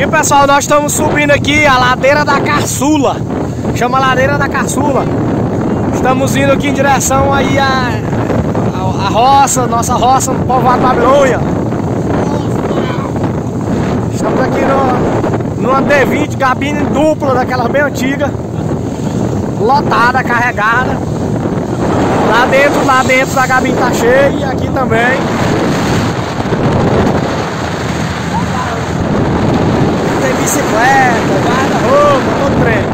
E pessoal, nós estamos subindo aqui a ladeira da Caçula. Chama ladeira da Caçula. Estamos indo aqui em direção aí a, a, a roça, nossa roça no povoado Babilônia. Estamos aqui no, numa D20 cabine dupla daquela bem antiga. Lotada, carregada. Lá dentro, lá dentro da cabine tá cheia e aqui também. Tem bicicleta, guarda-roupa, todo trem.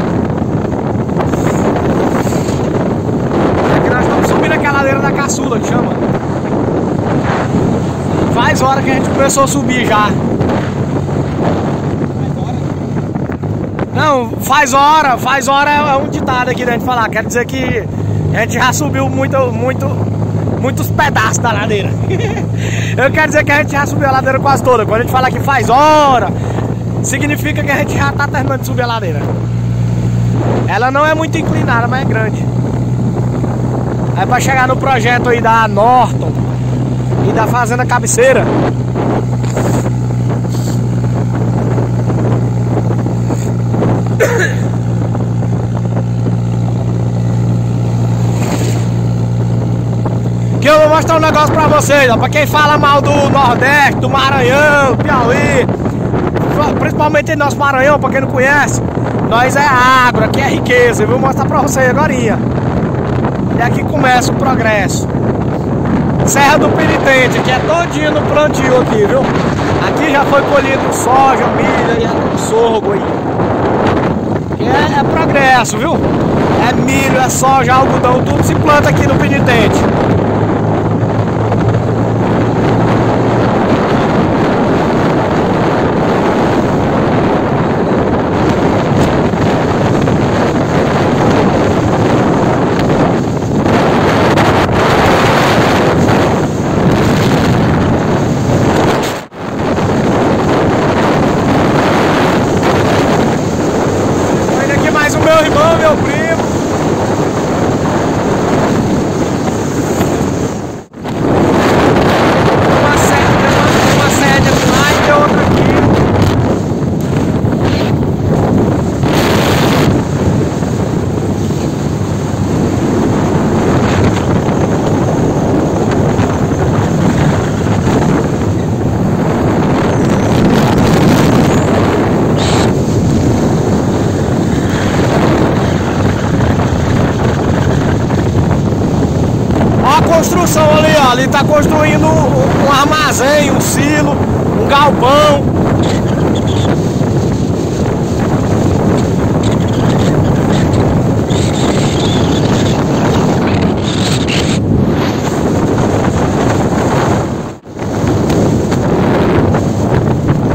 Aqui nós estamos subindo aquela ladeira da caçula que chama. Faz hora que a gente começou a subir já. Não, faz hora, faz hora é um ditado aqui dentro de falar. Quer dizer que a gente já subiu muito, muito, muitos pedaços da ladeira. Eu quero dizer que a gente já subiu a ladeira quase toda. Quando a gente fala que faz hora, significa que a gente já está terminando de subir a ladeira. Ela não é muito inclinada, mas é grande. Aí para chegar no projeto aí da Norton e da Fazenda Cabeceira. Que eu vou mostrar um negócio pra vocês, ó. Pra quem fala mal do Nordeste, do Maranhão, Piauí, principalmente nosso Maranhão, pra quem não conhece, nós é agro, aqui é riqueza. Eu vou mostrar pra vocês agora. E aqui começa o progresso. Serra do Penitente, que é todinho no plantio aqui, viu? Aqui já foi colhido soja, milho sorgo aí. É, é, progresso, viu? É milho, é soja, algodão, tudo se planta aqui no Penitente. Construção ali, ó. Ali tá construindo um, armazém, um silo, um galpão.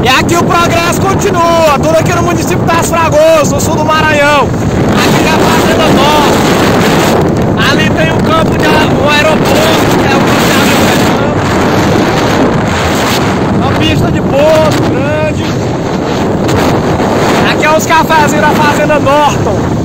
E aqui o progresso continua, tudo aqui no município das Fragoso, no sul do Maranhão. Aqui é a Fazenda Norte. Ali tem um campo de um aeroporto, que é o campo de Uma pista de poço grande. Aqui é os cafezinhos da Fazenda Norton.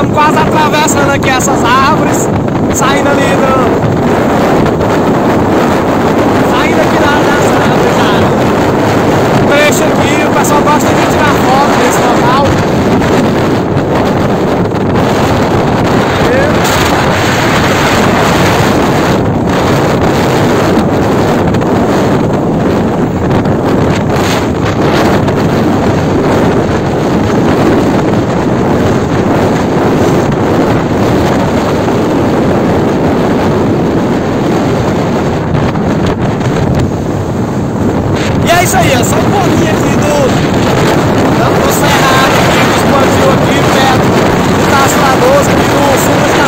estamos quase atravessando aqui essas árvores, saindo ali do. Saindo aqui da, das árvores já. Trecho aqui, o pessoal gosta de tirar foto nesse local. E é isso aí, é só um pouquinho aqui do, do, do Cerrado, aqui, dos plantios aqui, perto do Taço Lagoso, aqui no sul